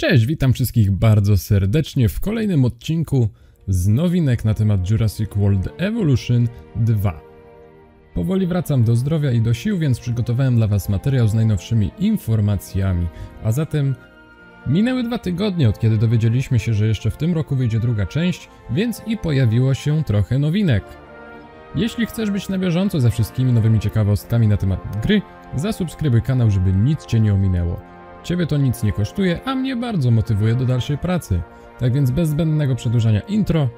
Cześć, witam wszystkich bardzo serdecznie w kolejnym odcinku z nowinek na temat Jurassic World Evolution 2. Powoli wracam do zdrowia i do sił, więc przygotowałem dla Was materiał z najnowszymi informacjami. A zatem minęły dwa tygodnie od kiedy dowiedzieliśmy się, że jeszcze w tym roku wyjdzie druga część, więc i pojawiło się trochę nowinek. Jeśli chcesz być na bieżąco ze wszystkimi nowymi ciekawostkami na temat gry, zasubskrybuj kanał, żeby nic Cię nie ominęło. Ciebie to nic nie kosztuje, a mnie bardzo motywuje do dalszej pracy. Tak więc bez zbędnego przedłużania intro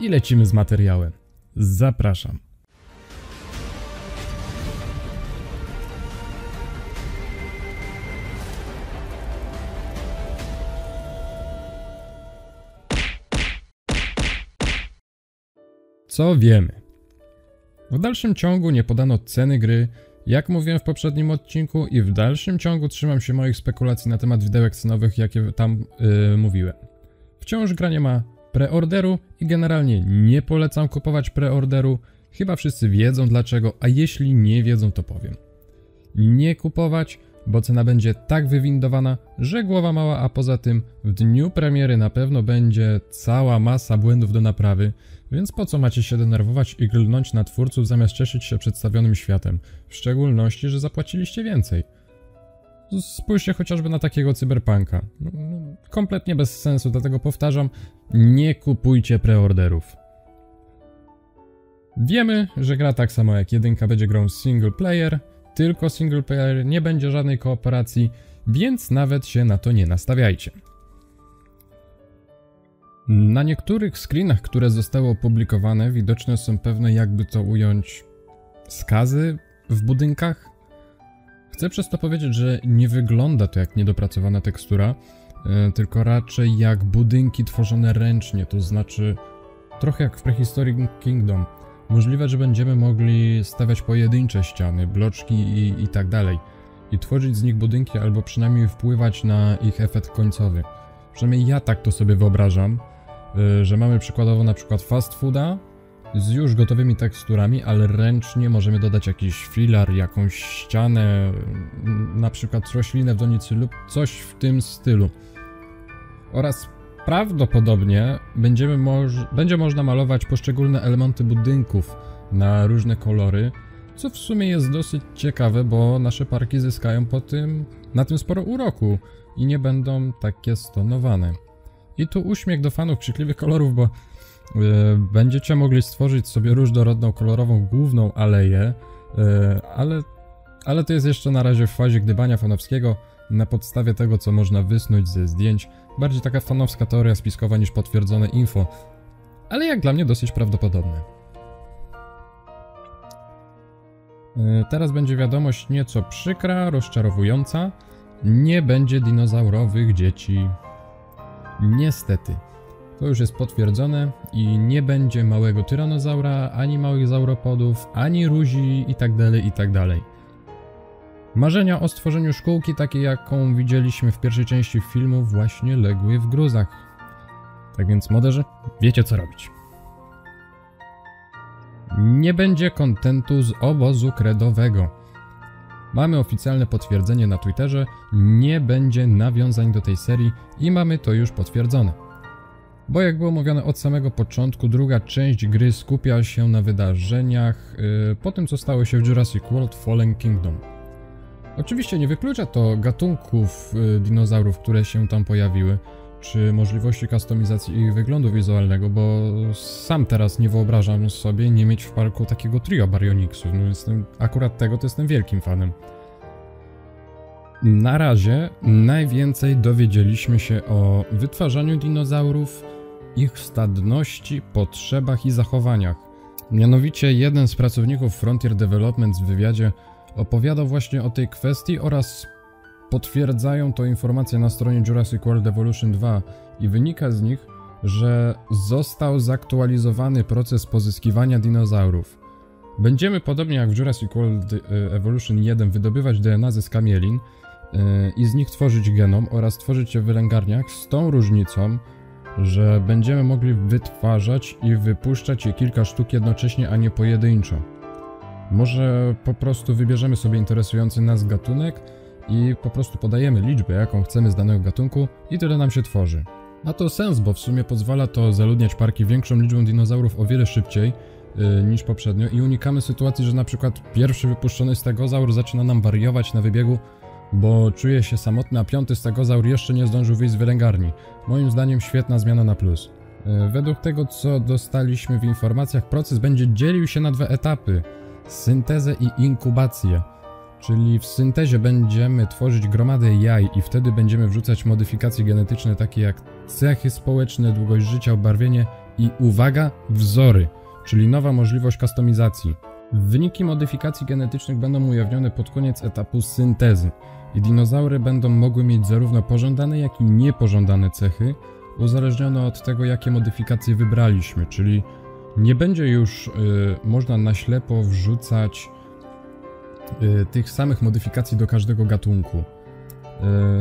i lecimy z materiałem. Zapraszam. Co wiemy? W dalszym ciągu nie podano ceny gry, jak mówiłem w poprzednim odcinku i w dalszym ciągu trzymam się moich spekulacji na temat widełek cenowych, jakie tam yy, mówiłem. Wciąż gra nie ma preorderu i generalnie nie polecam kupować preorderu. Chyba wszyscy wiedzą dlaczego, a jeśli nie wiedzą to powiem. Nie kupować, bo cena będzie tak wywindowana, że głowa mała, a poza tym w dniu premiery na pewno będzie cała masa błędów do naprawy, więc po co macie się denerwować i glnąć na twórców zamiast cieszyć się przedstawionym światem, w szczególności, że zapłaciliście więcej. Spójrzcie chociażby na takiego cyberpunka. No, kompletnie bez sensu, dlatego powtarzam, nie kupujcie preorderów. Wiemy, że gra tak samo jak jedynka będzie grą single player, tylko single player, nie będzie żadnej kooperacji, więc nawet się na to nie nastawiajcie. Na niektórych screenach, które zostały opublikowane, widoczne są pewne, jakby to ująć, skazy w budynkach. Chcę przez to powiedzieć, że nie wygląda to jak niedopracowana tekstura, e, tylko raczej jak budynki tworzone ręcznie, to znaczy trochę jak w Prehistoric Kingdom. Możliwe, że będziemy mogli stawiać pojedyncze ściany, bloczki i, i tak dalej. I tworzyć z nich budynki, albo przynajmniej wpływać na ich efekt końcowy. Przynajmniej ja tak to sobie wyobrażam, y, że mamy przykładowo na przykład fast fooda z już gotowymi teksturami, ale ręcznie możemy dodać jakiś filar, jakąś ścianę, na przykład roślinę w donicy lub coś w tym stylu. Oraz prawdopodobnie będziemy moż będzie można malować poszczególne elementy budynków na różne kolory, co w sumie jest dosyć ciekawe, bo nasze parki zyskają po tym, na tym sporo uroku i nie będą takie stonowane. I tu uśmiech do fanów krzykliwych kolorów, bo yy, będziecie mogli stworzyć sobie różnorodną kolorową główną aleję, yy, ale, ale to jest jeszcze na razie w fazie gdybania fanowskiego na podstawie tego, co można wysnuć ze zdjęć, Bardziej taka fanowska teoria spiskowa niż potwierdzone info, ale jak dla mnie dosyć prawdopodobne. E, teraz będzie wiadomość nieco przykra, rozczarowująca. Nie będzie dinozaurowych dzieci. Niestety. To już jest potwierdzone i nie będzie małego tyranozaura, ani małych zauropodów, ani ruzi itd., tak itd. Marzenia o stworzeniu szkółki takiej, jaką widzieliśmy w pierwszej części filmu, właśnie legły w gruzach. Tak więc, moderzy, wiecie co robić. Nie będzie kontentu z obozu kredowego. Mamy oficjalne potwierdzenie na Twitterze, nie będzie nawiązań do tej serii i mamy to już potwierdzone. Bo jak było mówione od samego początku, druga część gry skupia się na wydarzeniach yy, po tym, co stało się w Jurassic World Fallen Kingdom. Oczywiście nie wyklucza to gatunków y, dinozaurów, które się tam pojawiły, czy możliwości kustomizacji ich wyglądu wizualnego, bo sam teraz nie wyobrażam sobie nie mieć w parku takiego trio Baryonyxów. No jestem, akurat tego to jestem wielkim fanem. Na razie najwięcej dowiedzieliśmy się o wytwarzaniu dinozaurów, ich stadności, potrzebach i zachowaniach. Mianowicie jeden z pracowników Frontier Development w wywiadzie opowiadał właśnie o tej kwestii oraz potwierdzają to informacje na stronie Jurassic World Evolution 2 i wynika z nich, że został zaktualizowany proces pozyskiwania dinozaurów. Będziemy podobnie jak w Jurassic World e, Evolution 1 wydobywać DNA ze skamielin yy, i z nich tworzyć genom oraz tworzyć je w wylęgarniach z tą różnicą, że będziemy mogli wytwarzać i wypuszczać je kilka sztuk jednocześnie, a nie pojedynczo. Może po prostu wybierzemy sobie interesujący nas gatunek i po prostu podajemy liczbę, jaką chcemy z danego gatunku i tyle nam się tworzy. Ma to sens, bo w sumie pozwala to zaludniać parki większą liczbą dinozaurów o wiele szybciej yy, niż poprzednio i unikamy sytuacji, że na przykład pierwszy wypuszczony stegozaur zaczyna nam wariować na wybiegu, bo czuje się samotny, a piąty stegozaur jeszcze nie zdążył wyjść z wylęgarni. Moim zdaniem świetna zmiana na plus. Yy, według tego, co dostaliśmy w informacjach, proces będzie dzielił się na dwa etapy. Syntezę i inkubację. Czyli w syntezie będziemy tworzyć gromadę jaj i wtedy będziemy wrzucać modyfikacje genetyczne takie jak cechy społeczne, długość życia, obarwienie i uwaga, wzory, czyli nowa możliwość kustomizacji. Wyniki modyfikacji genetycznych będą ujawnione pod koniec etapu syntezy i dinozaury będą mogły mieć zarówno pożądane, jak i niepożądane cechy, uzależnione od tego, jakie modyfikacje wybraliśmy, czyli nie będzie już y, można na ślepo wrzucać y, tych samych modyfikacji do każdego gatunku.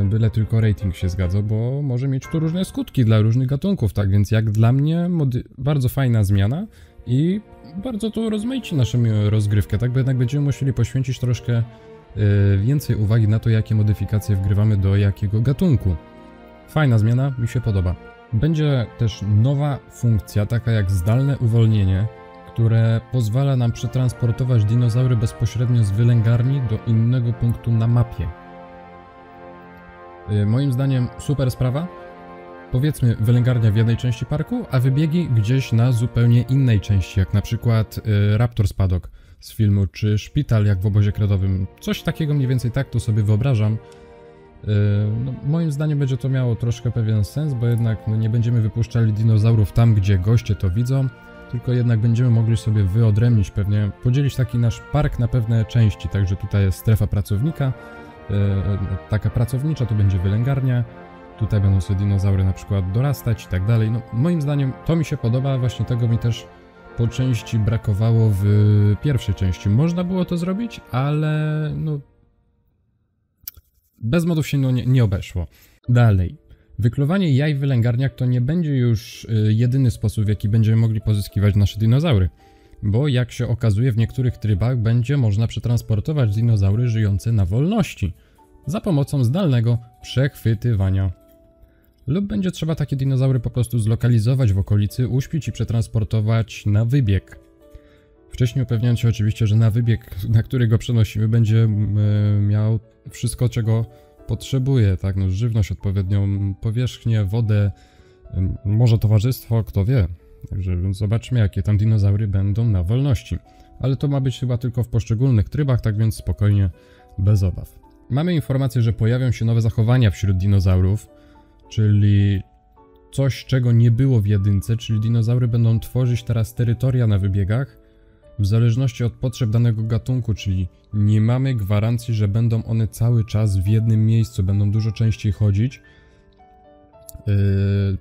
Y, byle tylko rating się zgadza, bo może mieć to różne skutki dla różnych gatunków, tak więc jak dla mnie bardzo fajna zmiana i bardzo to rozmaici naszą rozgrywkę, tak bo jednak będziemy musieli poświęcić troszkę y, więcej uwagi na to, jakie modyfikacje wgrywamy do jakiego gatunku. Fajna zmiana, mi się podoba. Będzie też nowa funkcja, taka jak zdalne uwolnienie, które pozwala nam przetransportować dinozaury bezpośrednio z wylęgarni do innego punktu na mapie. Y, moim zdaniem super sprawa. Powiedzmy wylęgarnia w jednej części parku, a wybiegi gdzieś na zupełnie innej części, jak na przykład y, Raptor Spadok z filmu, czy szpital jak w obozie kredowym. Coś takiego mniej więcej tak to sobie wyobrażam. Y, no, moim zdaniem będzie to miało troszkę pewien sens, bo jednak no, nie będziemy wypuszczali dinozaurów tam, gdzie goście to widzą, tylko jednak będziemy mogli sobie wyodrębnić pewnie, podzielić taki nasz park na pewne części, także tutaj jest strefa pracownika, E, taka pracownicza, tu będzie wylęgarnia, tutaj będą sobie dinozaury na przykład dorastać i tak dalej. No, moim zdaniem to mi się podoba, właśnie tego mi też po części brakowało w pierwszej części. Można było to zrobić, ale no bez modów się no, nie, nie obeszło. Dalej. Wykluwanie jaj w wylęgarniach to nie będzie już y, jedyny sposób, w jaki będziemy mogli pozyskiwać nasze dinozaury bo jak się okazuje w niektórych trybach będzie można przetransportować dinozaury żyjące na wolności za pomocą zdalnego przechwytywania. Lub będzie trzeba takie dinozaury po prostu zlokalizować w okolicy, uśpić i przetransportować na wybieg. Wcześniej upewniając się oczywiście, że na wybieg, na który go przenosimy, będzie miał wszystko, czego potrzebuje, tak? No, żywność, odpowiednią powierzchnię, wodę, może towarzystwo, kto wie. Także zobaczmy, jakie tam dinozaury będą na wolności. Ale to ma być chyba tylko w poszczególnych trybach, tak więc spokojnie, bez obaw. Mamy informację, że pojawią się nowe zachowania wśród dinozaurów, czyli coś, czego nie było w jedynce, czyli dinozaury będą tworzyć teraz terytoria na wybiegach w zależności od potrzeb danego gatunku, czyli nie mamy gwarancji, że będą one cały czas w jednym miejscu, będą dużo częściej chodzić, yy,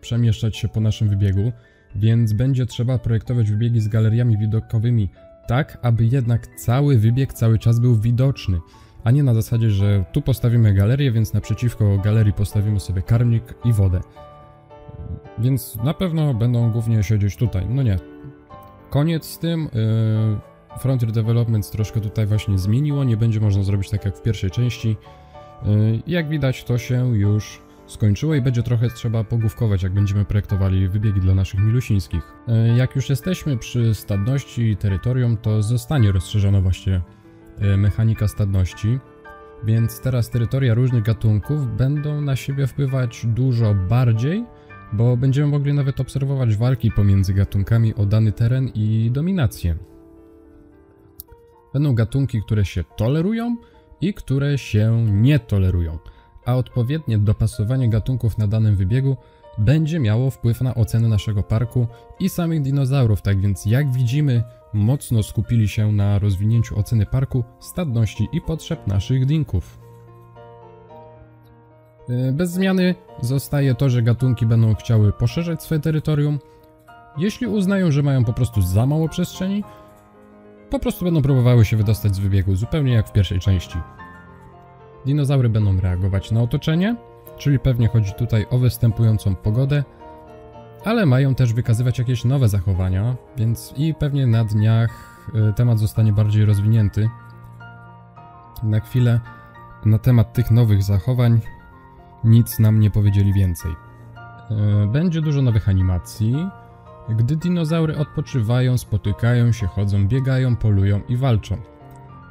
przemieszczać się po naszym wybiegu więc będzie trzeba projektować wybiegi z galeriami widokowymi tak, aby jednak cały wybieg cały czas był widoczny, a nie na zasadzie, że tu postawimy galerię, więc naprzeciwko galerii postawimy sobie karmnik i wodę. Więc na pewno będą głównie siedzieć tutaj. No nie. Koniec z tym. Yy, Frontier Developments troszkę tutaj właśnie zmieniło. Nie będzie można zrobić tak jak w pierwszej części. Yy, jak widać, to się już skończyło i będzie trochę trzeba pogłówkować, jak będziemy projektowali wybiegi dla naszych milusińskich. E, jak już jesteśmy przy stadności i terytorium, to zostanie rozszerzona właśnie e, mechanika stadności, więc teraz terytoria różnych gatunków będą na siebie wpływać dużo bardziej, bo będziemy mogli nawet obserwować walki pomiędzy gatunkami o dany teren i dominację. Będą gatunki, które się tolerują i które się nie tolerują a odpowiednie dopasowanie gatunków na danym wybiegu będzie miało wpływ na ocenę naszego parku i samych dinozaurów, tak więc jak widzimy, mocno skupili się na rozwinięciu oceny parku, stadności i potrzeb naszych dinków. E, bez zmiany zostaje to, że gatunki będą chciały poszerzać swoje terytorium. Jeśli uznają, że mają po prostu za mało przestrzeni, po prostu będą próbowały się wydostać z wybiegu, zupełnie jak w pierwszej części. Dinozaury będą reagować na otoczenie, czyli pewnie chodzi tutaj o występującą pogodę, ale mają też wykazywać jakieś nowe zachowania, więc i pewnie na dniach e, temat zostanie bardziej rozwinięty. Na chwilę na temat tych nowych zachowań nic nam nie powiedzieli więcej. E, Będzie dużo nowych animacji, gdy dinozaury odpoczywają, spotykają się, chodzą, biegają, polują i walczą.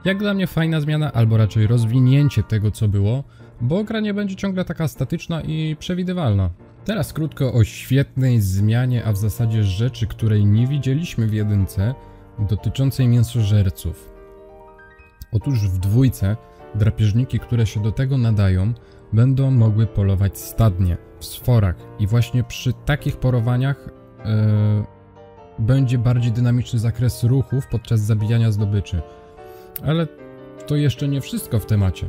Jak dla mnie fajna zmiana, albo raczej rozwinięcie tego, co było, bo gra nie będzie ciągle taka statyczna i przewidywalna. Teraz krótko o świetnej zmianie, a w zasadzie rzeczy, której nie widzieliśmy w jedynce, dotyczącej mięsożerców. Otóż w dwójce drapieżniki, które się do tego nadają, będą mogły polować stadnie, w sforach i właśnie przy takich porowaniach yy, będzie bardziej dynamiczny zakres ruchów podczas zabijania zdobyczy. Ale to jeszcze nie wszystko w temacie.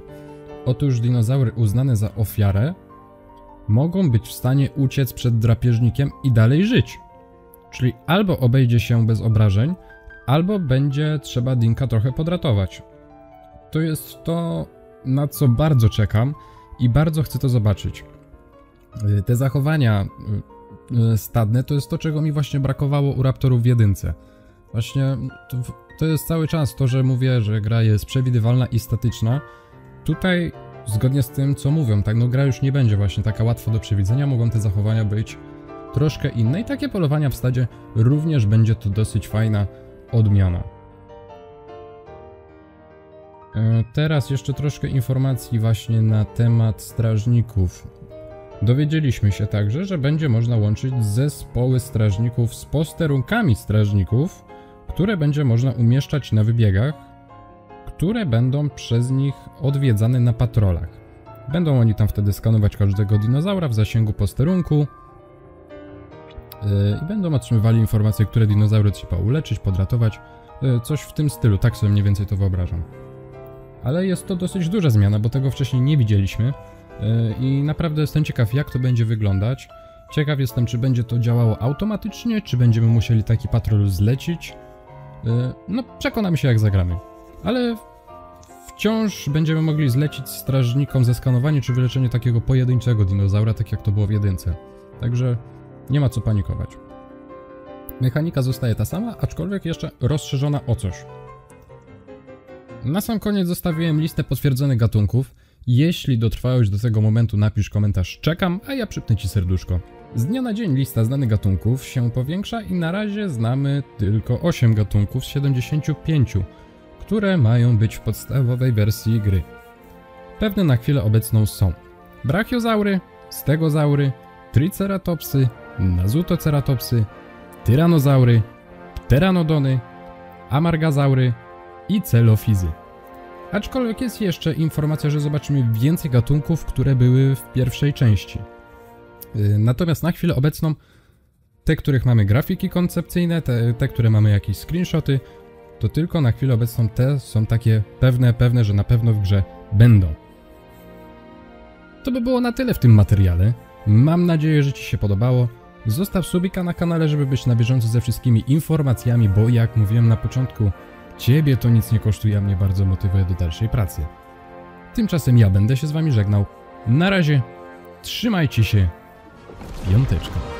Otóż dinozaury uznane za ofiarę mogą być w stanie uciec przed drapieżnikiem i dalej żyć. Czyli albo obejdzie się bez obrażeń, albo będzie trzeba Dinka trochę podratować. To jest to, na co bardzo czekam i bardzo chcę to zobaczyć. Y, Te zachowania y, y, stadne to jest to, czego mi właśnie brakowało u Raptorów w jedynce. Właśnie to, to jest cały czas to, że mówię, że gra jest przewidywalna i statyczna. Tutaj zgodnie z tym, co mówią, tak, no gra już nie będzie właśnie taka łatwa do przewidzenia, mogą te zachowania być troszkę inne i takie polowania w stadzie również będzie to dosyć fajna odmiana. E, Teraz jeszcze troszkę informacji właśnie na temat strażników. Dowiedzieliśmy się także, że będzie można łączyć zespoły strażników z posterunkami strażników, które będzie można umieszczać na wybiegach, które będą przez nich odwiedzane na patrolach. Będą oni tam wtedy skanować każdego dinozaura w zasięgu posterunku yy, i będą otrzymywali informacje, które dinozaury trzeba uleczyć, podratować, yy, coś w tym stylu, tak sobie mniej więcej to wyobrażam. Ale jest to dosyć duża zmiana, bo tego wcześniej nie widzieliśmy yy, i naprawdę jestem ciekaw, jak to będzie wyglądać. Ciekaw jestem, czy będzie to działało automatycznie, czy będziemy musieli taki patrol zlecić. Yy, No, przekonamy się, jak zagramy. Ale wciąż będziemy mogli zlecić strażnikom zeskanowanie czy wyleczenie takiego pojedynczego dinozaura, tak jak to było w jedynce. Także nie ma co panikować. Mechanika zostaje ta sama, aczkolwiek jeszcze rozszerzona o coś. Na sam koniec zostawiłem listę potwierdzonych gatunków. Jeśli dotrwałeś do tego momentu, napisz komentarz czekam, a ja przypnę ci serduszko. Z dnia na dzień lista znanych gatunków się powiększa i na razie znamy tylko 8 gatunków z 75, które mają być w podstawowej wersji gry. Pewne na chwilę obecną są brachiozaury, stegozaury, triceratopsy, nazutoceratopsy, tyranozaury, pteranodony, amargazaury i celofizy. Aczkolwiek jest jeszcze informacja, że zobaczymy więcej gatunków, które były w pierwszej części. Yy, Natomiast na chwilę obecną te, których mamy grafiki koncepcyjne, te, te które mamy jakieś screenshoty, to tylko na chwilę obecną te są takie pewne, pewne, że na pewno w grze będą. To by było na tyle w tym materiale. Mam nadzieję, że Ci się podobało. Zostaw subika na kanale, żeby być na bieżąco ze wszystkimi informacjami, bo jak mówiłem na początku, Ciebie to nic nie kosztuje, a mnie bardzo motywuje do dalszej pracy. Tymczasem ja będę się z Wami żegnał. Na razie, trzymajcie się. Jąteczka.